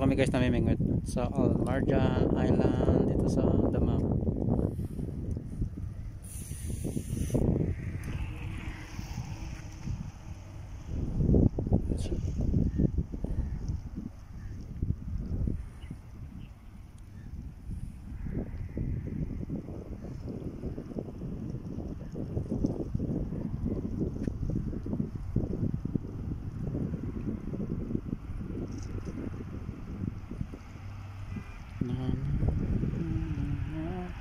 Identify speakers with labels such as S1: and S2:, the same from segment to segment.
S1: Kami guys namimingwit sa Almarjan Island dito sa Damam. Na, na, na, na.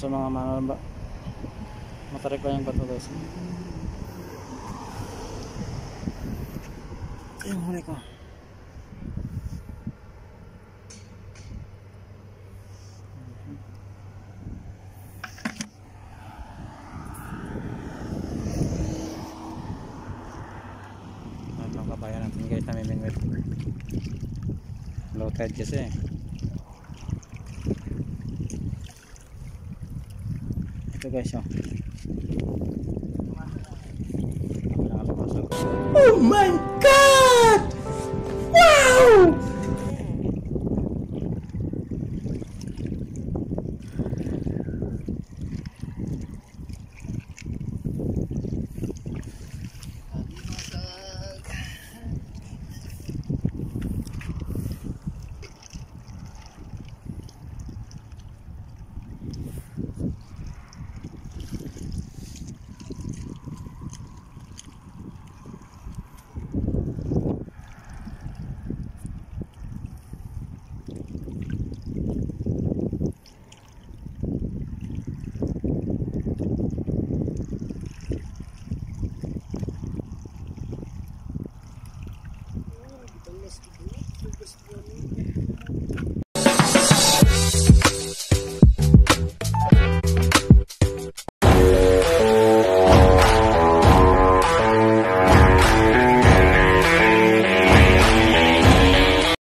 S1: Asa mga mga ba? Matarik lang yung bato guys. Yung huli ko. Kabayan natin guys na mimingwit. Low tide kasi. Ito guys oh.
S2: Oh my god! Wow!